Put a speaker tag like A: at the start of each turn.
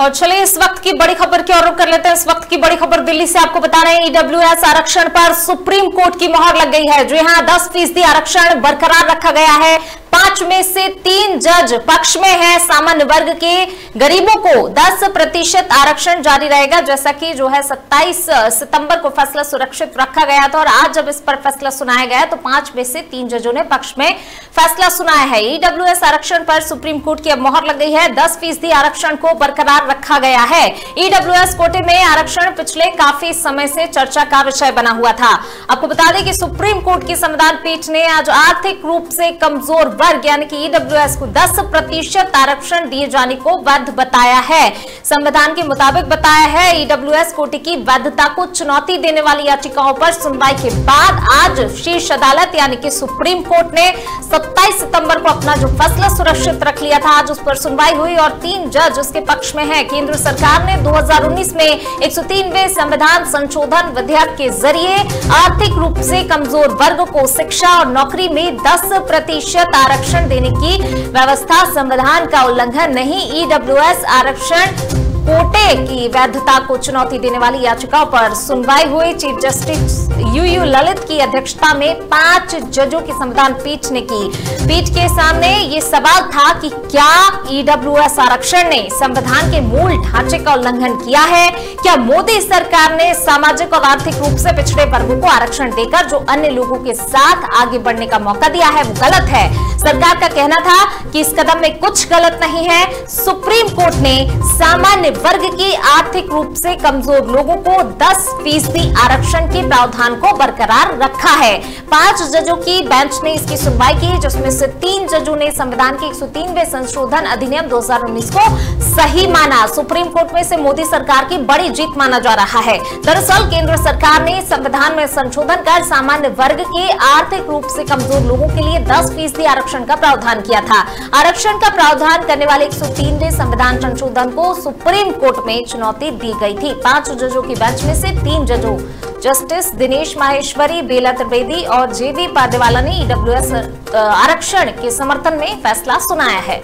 A: और चलिए इस वक्त की बड़ी खबर की ओर कर लेते हैं। इस वक्त की बड़ी खबर दिल्ली से आपको बता रहे हैं ईडब्ल्यूएस आरक्षण पर सुप्रीम कोर्ट की मोहर लग गई है। जो यहाँ दस फ़ीसदी आरक्षण बरकरार रखा गया है। पाँच में से तीन जज पक्ष में है। सामान्य वर्ग के गरीबों को 10 प्रतिशत आरक्षण जारी रहेगा, जैसा कि जो है 27 सितंबर को फैसला सुरक्षित रखा गया था और आज जब इस पर फैसला सुनाया गया तो पाँच में से तीन जजों ने पक्ष में फैसला सुनाया है। ईडब्ल्यूएस आरक्षण पर सुप्रीम कोर्ट की अब मोहर लग गई है। दस फ़ीसदी आरक्षण को बरकरार रखा गया है। ईडब्ल्यूएस कोटे में आरक्षण पिछले काफ़ी समय से चर्चा का विषय बना हुआ था। आपको बता दें कि सुप्रीम कोर्ट की संविधान पीठ ने आज आर्थिक रूप से कमज़ोर वर्ग यानी कि ईडब्ल्यूएस को 10 प्रतिशत आरक्षण दिए जाने को वैध बताया है। संविधान के मुताबिक बताया है ईडब्ल्यूएस कोटे की वैधता को चुनौती देने वाली याचिकाओं पर सुनवाई के बाद आज शीर्ष अदालत यानी कि सुप्रीम कोर्ट ने 27 सितंबर को अपना जो फैसला सुरक्षित रख लिया था, आज उस पर सुनवाई हुई और तीन जज उसके पक्ष में है। केंद्र सरकार ने 2019 में 103वें संविधान संशोधन विधेयक के ज़रिए आर्थिक रूप से कमज़ोर वर्ग को शिक्षा और नौकरी में 10 प्रतिशत आरक्षण देने की व्यवस्था संविधान का उल्लंघन नहीं ईडब्ल्यूएस आरक्षण कोटे की वैधता को चुनौती देने वाली याचिकाओं पर सुनवाई हुई। Chief justice U U Lalit की अध्यक्षता में पाँच जजों की संविधान पीठ ने की। पीठ के सामने ये सवाल था कि क्या ईडब्ल्यूएस आरक्षण ने संविधान के मूल ढांचे का उल्लंघन किया है? क्या मोदी सरकार ने सामाजिक और आर्थिक रूप से पिछड़े वर्गों को आरक्षण देकर जो अन्य लोगों के साथ आगे बढ़ने का मौका दिया है, वो गलत है? सरकार का कहना था कि इस कदम में कुछ गलत नहीं है। सुप्रीम कोर्ट ने सामान्य वर्ग के आर्थिक रूप से कमज़ोर लोगों को 10 फ़ीसदी आरक्षण के प्रावधान को बरकरार रखा है। पाँच जजों की बेंच ने इसकी सुनवाई की, जिसमें से तीन जजों ने संविधान के 103वें संशोधन अधिनियम 2019 को सही माना। सुप्रीम कोर्ट में से मोदी सरकार की बड़ी जीत माना जा रहा है। दरअसल, केंद्र सरकार ने संविधान में संशोधन कर सामान्य वर्ग के आर्थिक रूप से कमज़ोर लोगों के लिए दस फ़ीसदी आरक्षण का प्रावधान किया था। आरक्षण का प्रावधान करने वाले एक सौ संविधान संशोधन को सुप्रीम कोर्ट में चुनौती दी गई थी। पाँच जजों की बेंच में से तीन जजों, जस्टिस दिनेश माहेश्वरी, बेला त्रिवेदी और जेवी पादेवाला ने ईडब्ल्यूएस आरक्षण के समर्थन में फैसला सुनाया है।